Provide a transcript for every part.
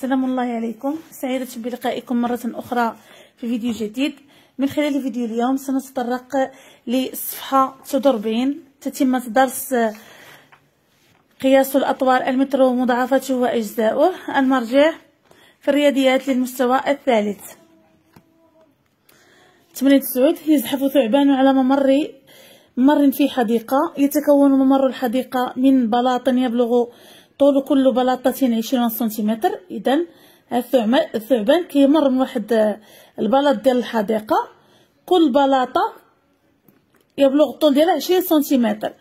السلام الله عليكم. سعيدة بلقائكم مرة أخرى في فيديو جديد. من خلال فيديو اليوم سنتطرق للصفحة 49 تتمة درس قياس الأطوال المتر ومضاعفاته وأجزاؤه. المرجع في الرياضيات للمستوى الثالث. تمرين تسعود يزحف ثعبان على ممر ممر في حديقة. يتكون ممر الحديقة من بلاط يبلغ طول كل بلاطة عشرين سنتيمتر. إذا الثعبان كيمر من واحد البلاط ديال الحديقة. كل بلاطة يبلغ الطول ديالها عشرين سنتيمتر.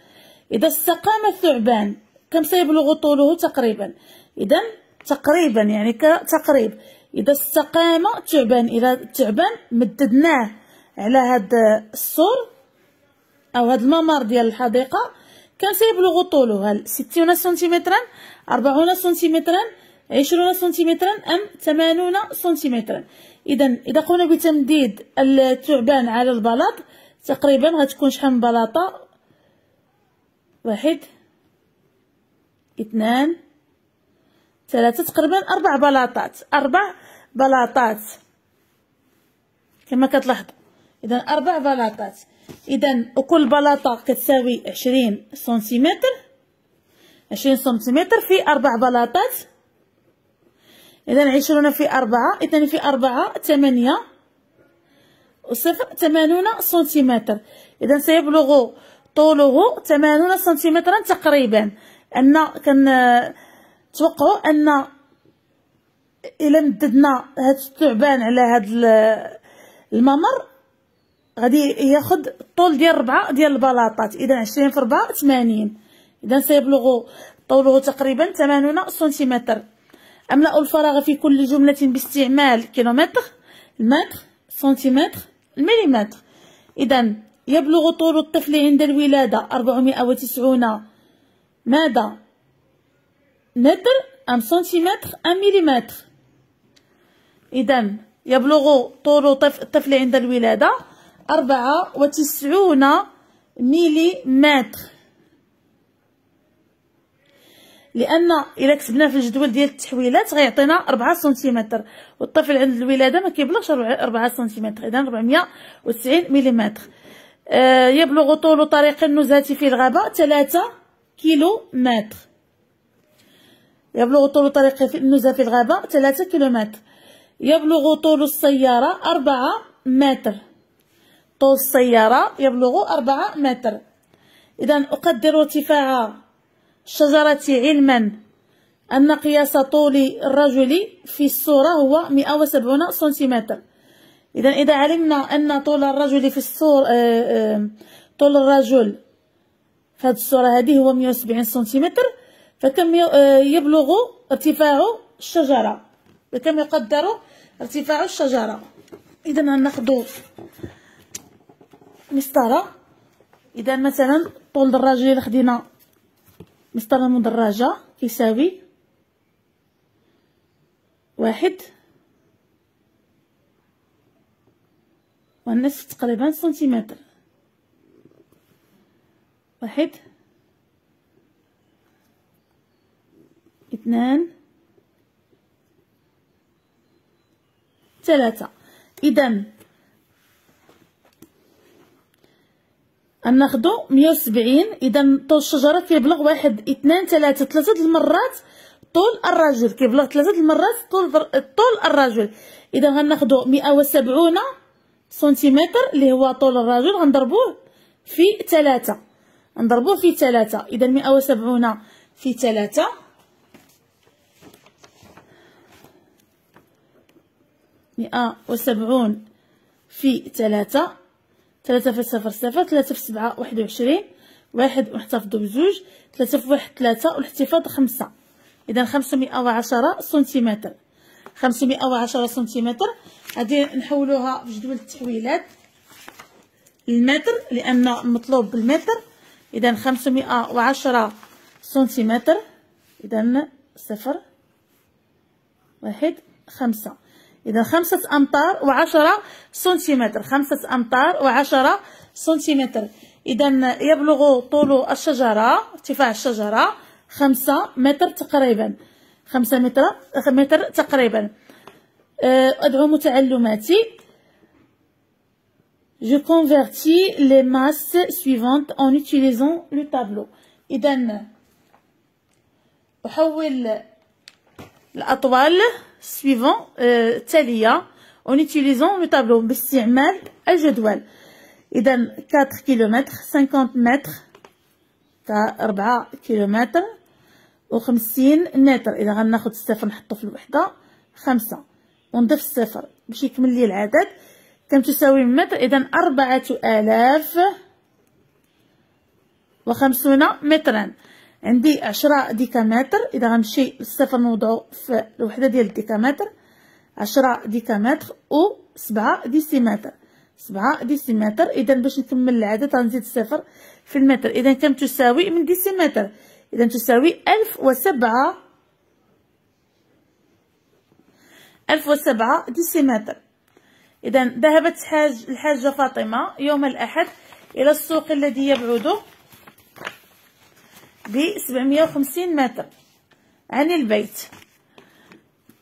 إذا استقام الثعبان كم سيبلغ طوله تقريبا؟ إذا تقريبا يعني كتقريب. إذا استقام الثعبان إلى الثعبان مددناه على هاد السور أو هاد الممر ديال الحديقة كم سيبلغ طوله هل ستون سنتيمترا أربعون سنتيمترا عشرون سنتيمترا أم ثمانون سنتيمترا إذا إذا قمنا بتمديد الثعبان على البلاط تقريبا غتكون شحال من بلاطة واحد اثنان ثلاثة تقريبا أربع بلاطات أربع بلاطات كما كتلاحظوا إذا أربع بلاطات إذا وكل بلاطة كتساوي عشرين سنتيمتر. عشرين سنتيمتر في أربع بلاطات. إذا عشرون في أربعة إذا في أربعة ثمانية وصفر ثمانون سنتيمتر. إذا سيبلغ طوله ثمانون سنتيمترا تقريبا. أن كان توقعوا أن إلا مددنا هاد الثعبان على هاد الممر غادي ياخد الطول ديال ربعة ديال البلاطات. إذا عشرين في ربعة ثمانين إذا سيبلغ طوله تقريبا ثمانون سنتيمتر. املا الفراغ في كل جملة باستعمال كيلومتر المتر سنتيمتر المليمتر. إذا يبلغ طول الطفل عند الولادة أربعمائة وتسعون ماذا؟ متر أم سنتيمتر أم مليمتر؟ إذا يبلغ طول الطفل عند الولادة أربعة وتسعون مليمتر لأن إلا كتبنا في الجدول ديال التحويلات غيعطينا 4 سنتيمتر. والطفل عند الولادة ما كيبلغش 4 سنتيمتر. اذا 490 ملم آه يبلغ طول طريق النزهة في الغابة 3 كيلو متر يبلغ طول طريق النزهة في الغابة 3 كيلومتر. يبلغ طول السيارة 4 متر. طول السيارة يبلغ أربعة متر. إذا أقدر ارتفاع الشجرة علما أن قياس طول الرجل في الصورة هو مئة وسبعون سنتيمتر. إذا إذا علمنا أن طول الرجل في الصورة آه، آه، طول الرجل في هذه الصورة هذه هو مئة وسبعين سنتيمتر فكم آه، يبلغ ارتفاع الشجرة؟ بكم يقدر ارتفاع الشجرة؟ إذا ناخذ مسطرة. إذا مثلا طول دراجة الا خدينا مسطرة مدرجة كيساوي واحد. والنصف تقريبا سنتيمتر. واحد. اثنان. ثلاثة. إذا مية وسبعين. إذا طول الشجرة كيبلغ واحد اثنان ثلاثة ثلاثة المرات طول الرجل. كيبلغ ثلاثة المرات طول طول الرجل. إذا مئة وسبعون سنتيمتر اللي هو طول الرجل غنضربوه في ثلاثة. نضربوه في ثلاثة. إذا مئة وسبعون في ثلاثة. مئة وسبعون في ثلاثة. ثلاثة في صفر صفر ثلاثة في سبعة واحد وعشرين واحد ونحتفظو بزوج ثلاثة في واحد ثلاثة والاحتفاظ خمسة. إذا خمسمائة وعشرة سنتيمتر. خمسمائة وعشرة سنتيمتر. غادي نحولوها في جدول التحويلات المتر لأن مطلوب بالمتر. إذا خمسمائة وعشرة سنتيمتر. إذا صفر واحد خمسة. إذا خمسة أمتار وعشرة سنتيمتر. خمسة أمتار وعشرة سنتيمتر. إذا يبلغ طول الشجرة ارتفاع الشجرة خمسة متر تقريبا. خمسة متر متر تقريبا. آه، أدعو متعلماتي. Je convertis les masses suivantes en utilisant le tableau. إذا أحول الأطوال. Suivant التالية en utilisant le tableau باستعمال الجدول. إذا 4 كيلومتر 50 متر 4 كيلومتر و50 متر إذا غناخد الصفر نحطو في الوحدة خمسة. ونضيف الصفر باش يكمل لي العدد. كم تساوي متر؟ إذا أربعة آلاف وخمسون مترا. عندي عشرة ديكامتر إذا غنمشي للصفر نوضعو في الوحدة ديال الديكامتر عشرة ديكامتر و سبعة ديسيمتر سبعة ديسيمتر إذا باش نكمل العدد غنزيد الصفر في المتر. إذا كم تساوي من ديسيمتر إذا تساوي ألف وسبعة ألف وسبعة ديسيمتر إذا ذهبت حاج الحاجة فاطمة يوم الأحد إلى السوق الذي يبعد ب 750 متر عن البيت.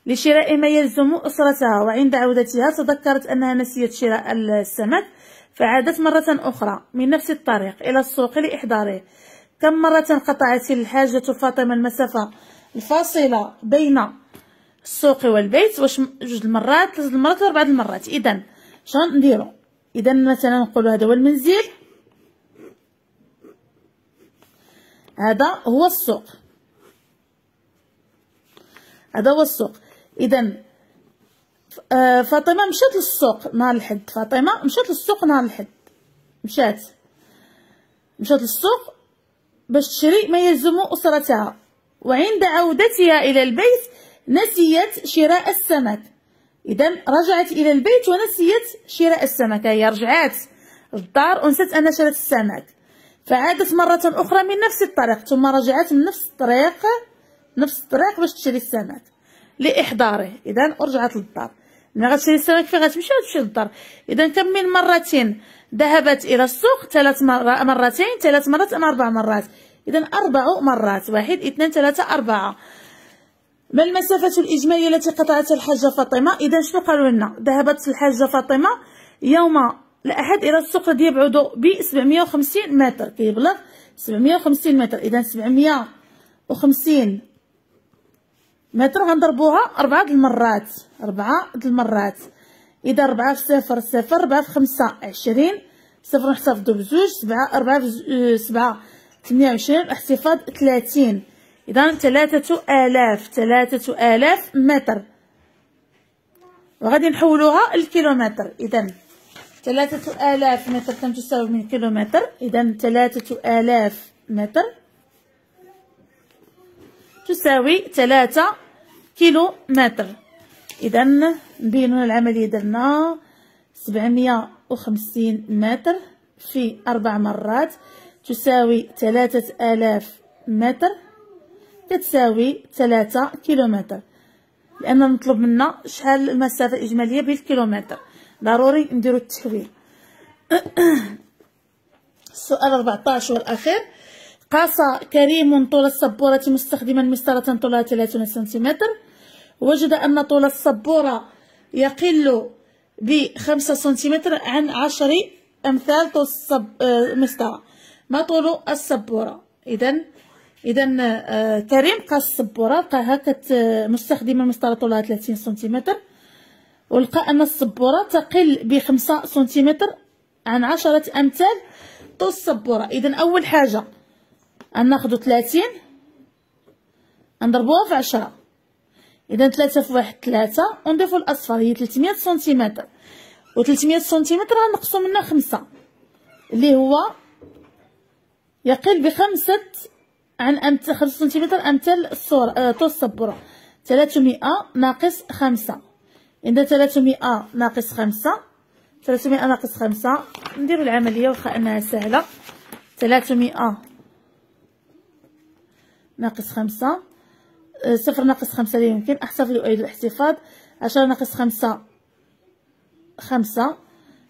لشراء ما يلزم أسرتها وعند عودتها تذكرت أنها نسيت شراء السمك فعادت مرة أخرى من نفس الطريق إلى السوق لإحضاره. كم مرة قطعت الحاجة فاطمة المسافة الفاصلة بين السوق والبيت؟ واش جوج المرات؟ ثلاث المرات أربع المرات. اذا شنو نديرو؟ اذا مثلا نقولوا هذا هو المنزل. هذا هو السوق. هذا هو السوق. اذا آه، فاطمة مشات للسوق نهار الحد. فاطمة مشات للسوق نهار الحد. مشات. مشات للسوق باش تشري ما يلزم أسرتها. وعند عودتها إلى البيت نسيت شراء السمك. إذا رجعت إلى البيت ونسيت شراء السمك. هي رجعت. للدار ونسيت أن شرت السمك. فعادت مرة أخرى من نفس الطريق ثم رجعت من نفس الطريق نفس الطريق باش تشري السمك لإحضاره. إذا رجعت للدار. ملي غتشري السمك فين غتمشي غتمشي للدار. إذا كم من مرتين ذهبت إلى السوق ثلاث مرتين ثلاث مرات أم أربع مرات. إذا أربع مرات. واحد اثنان ثلاثة أربعة. ما المسافة الإجمالية التي قطعتها الحاجة فاطمة؟ إذا شنو قالوا لنا؟ ذهبت الحاجة فاطمة يوم الأحد إلى السوق الذي يبعد ب 750 متر. كيبلغ 750 متر. إذا 750 متر. غنضربوها أربعة المرات. أربعة المرات. إذا أربعة في صفر صفر أربعة في خمسة عشرين. صفر نحتفظو بزوج سبعة أربعة في سبعة ثمانية وعشرين. احتفاظ ثلاثين. إذا ثلاثة آلاف. ثلاثة آلاف متر. وغادي نحولوها الكيلومتر إذا ثلاثة آلاف متر كم تساوي من كيلومتر. إذا ثلاثة آلاف متر. تساوي ثلاثة كيلو متر إذا نبينو العملية درنا سبعمية وخمسين متر في أربع مرات. تساوي ثلاثة آلاف متر. كتساوي ثلاثة كيلومتر. لأن مطلوب منا شحال المسافة الإجمالية بالكيلومتر. ضروري نديرو التحويل السؤال 14 والأخير قاس كريم طول السبورة مستخدما مسطرة طولها 30 سنتيمتر. وجد أن طول السبورة يقل بخمسة سنتيمتر عن عشر أمثال طول المسطرة آه، ما طول السبورة؟ إذن اذا آه، كريم قاس السبورة لقاها كت مستخدمه مسطرة طولها 30 سنتيمتر. ولقى ان السبورة تقل بخمسة سنتيمتر عن عشرة امثال طول السبورة. اذا أول حاجة غناخدو 30 نضربوها في 10 اذا 3 في 1 3 ونضيفو الأصفر. هي 300 سنتيمتر. و 300 سنتيمتر غنقصو منها 5 اللي هو يقل بخمسة عن أمثال خمسة سنتيمتر أمثال الصورة آه طول السبورة. تلاتمائة ناقص خمسة. عند تلاتمائة ناقص خمسة. تلاتمائة ناقص خمسة. نديرو العملية واخا أنها سهلة. تلاتمائة ناقص خمسة. آه صفر ناقص خمسة لا يمكن. أحتفظ يؤيد الاحتفاظ. عشرة ناقص خمسة خمسة.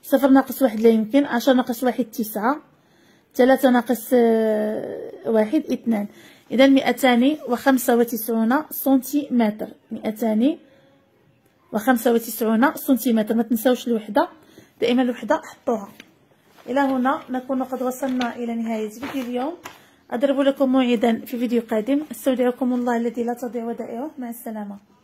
صفر ناقص واحد لا يمكن. عشرة ناقص واحد تسعة. ثلاثة ناقص آه، واحد اثنان. إذا مئتان وخمسة وتسعون سنتيمتر. مئتان وخمسة وتسعون سنتيمتر ما تنساوش الوحدة دائما الوحدة حطوها. إلى هنا نكون قد وصلنا إلى نهاية فيديو اليوم. أضرب لكم موعدا في فيديو قادم. أستودعكم الله الذي لا تضيع ودائعه. مع السلامة.